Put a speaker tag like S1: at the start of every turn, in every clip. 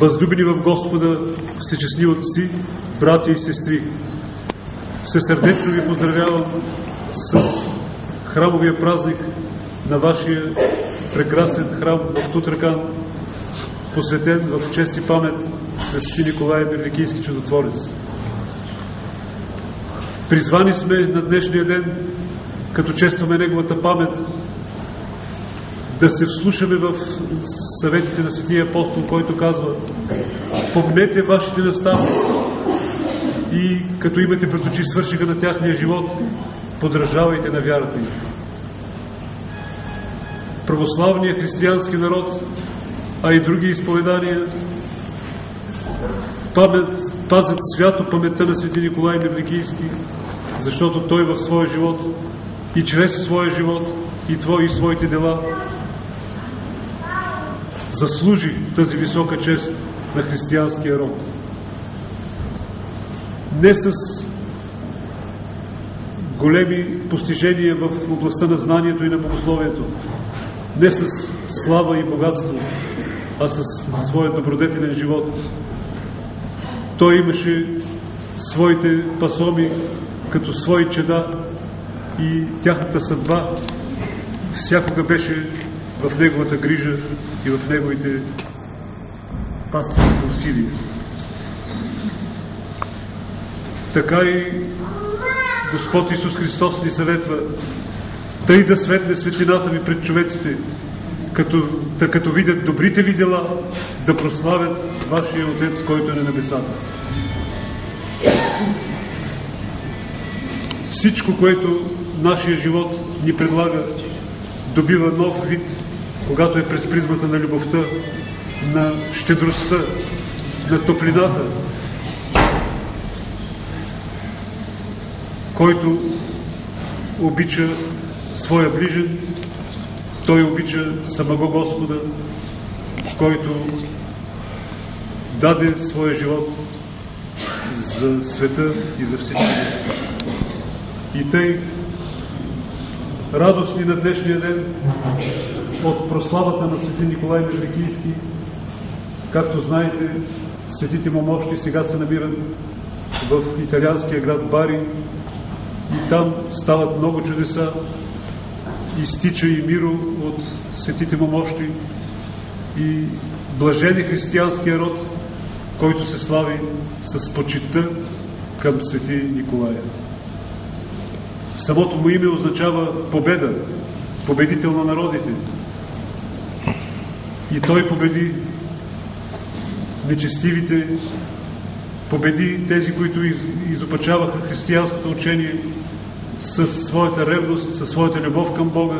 S1: Възлюбени в Господа, всечестни отци, братя и сестри, всесърдечно ви поздравявам с храмовия празник на вашия прекрасен храм в Тутракан, посветен в чест и памет на Свети Николай Берликийски чудотворец. Призвани сме на днешния ден, като честваме Неговата памет, да се вслушаме в съветите на Светия апостол, който казва Помнете вашите наставници и като имате пред очи свършиха на тяхния живот, подражавайте на вярата им. Православният християнски народ, а и други изповедания памет, пазят свято паметта на свети Николай Мирликийски, защото той в своя живот и чрез своя живот и твои и своите дела заслужи тази висока чест на християнския род. Не с големи постижения в областта на знанието и на богословието, не с слава и богатство, а с своя добродетелен живот. Той имаше своите пасоми като свои чеда и тяхната съдба всякога беше в неговата грижа и в неговите пастирски усилия. Така и Господ Исус Христос ни съветва тъй да светне светлината ви пред човеците, като, да като видят добрите ви дела, да прославят вашия Отец, който е на небесата. Всичко, което нашия живот ни предлага, добива нов вид, когато е през призмата на любовта, на щедростта, на топлината, който обича своя ближен, той обича самого Господа, който даде своя живот за света и за всички И тъй радостни на днешния ден от прославата на свети Николай Медрикийски, както знаете, светите му мощи сега се намират в италианския град Бари и там стават много чудеса, изтича и миро от светите му мощи и блажен е християнския род, който се слави с почита към свети Николая. Самото му име означава победа, победител на народите. И той победи нечестивите, победи тези, които изопачаваха християнското учение със своята ревност, със своята любов към Бога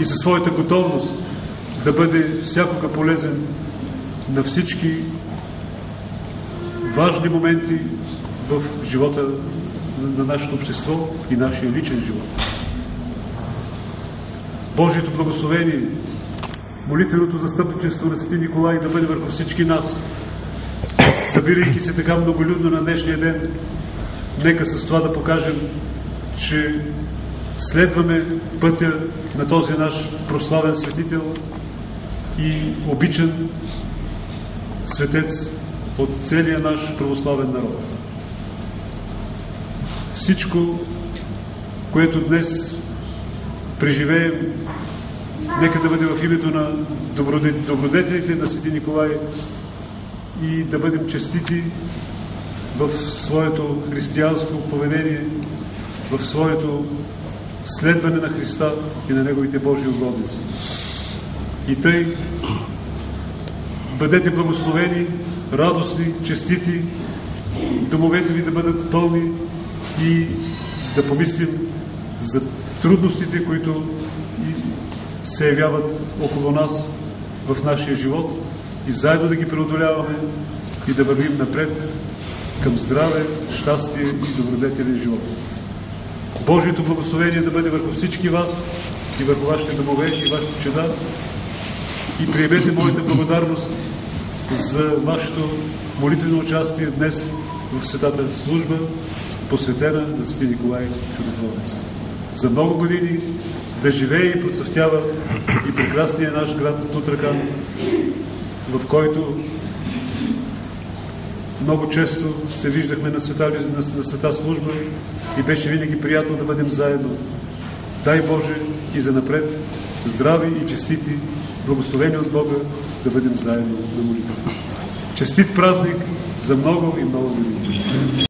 S1: и със своята готовност да бъде всякога полезен на всички важни моменти в живота на нашето общество и нашия личен живот. Божието благословение, молитвеното застъпничество на Свети Николай да бъде върху всички нас, събирайки се така многолюдно на днешния ден, нека с това да покажем, че следваме пътя на този наш прославен светител и обичан светец от целия наш православен народ. Всичко, което днес преживеем, нека да бъде в името на добродетелите на Свети Николай и да бъдем честити в своето християнско поведение, в своето следване на Христа и на Неговите Божии угодници. И тъй бъдете благословени, радостни, честити, домовете ви да бъдат пълни и да помислим за трудностите, които се явяват около нас в нашия живот и заедно да ги преодоляваме и да вървим напред към здраве, щастие и добродетелен живот. Божието благословение да бъде върху всички вас и върху вашите домове и вашите чеда и приемете моята благодарност за вашето молитвено участие днес в Светата служба, посветена на Свети Николай Чудотворец. За много години да живее и процъфтява и прекрасния наш град Тутракан, в който много често се виждахме на света, на, на света служба и беше винаги приятно да бъдем заедно. Дай Боже и за напред здрави и честити, благословени от Бога, да бъдем заедно на молитва. Честит празник за много и много години!